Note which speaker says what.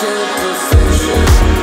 Speaker 1: to perfection